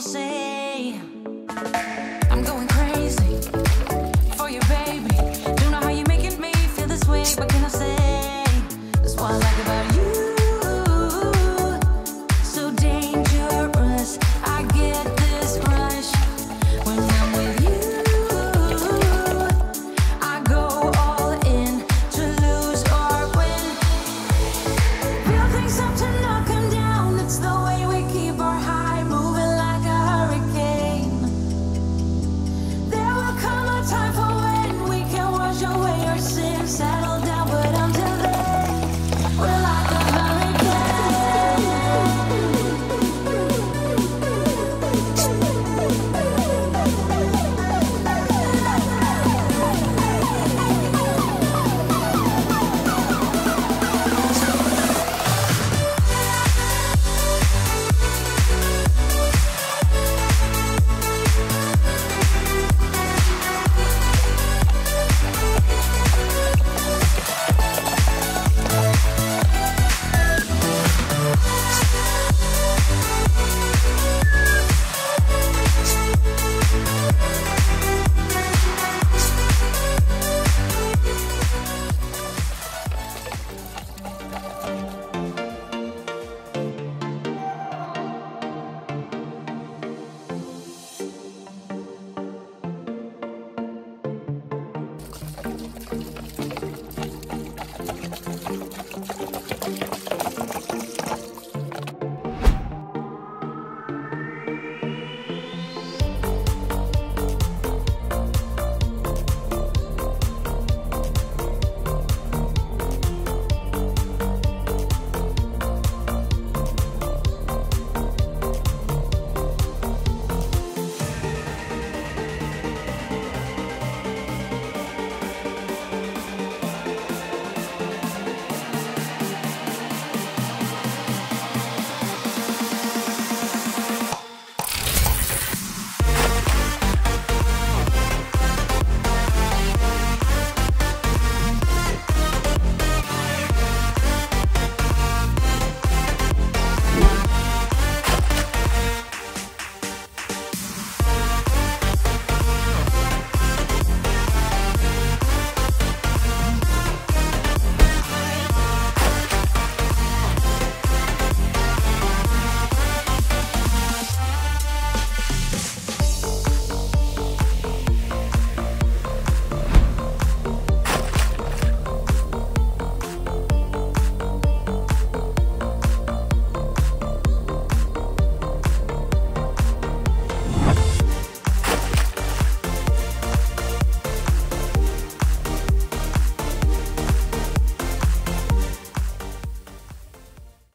say.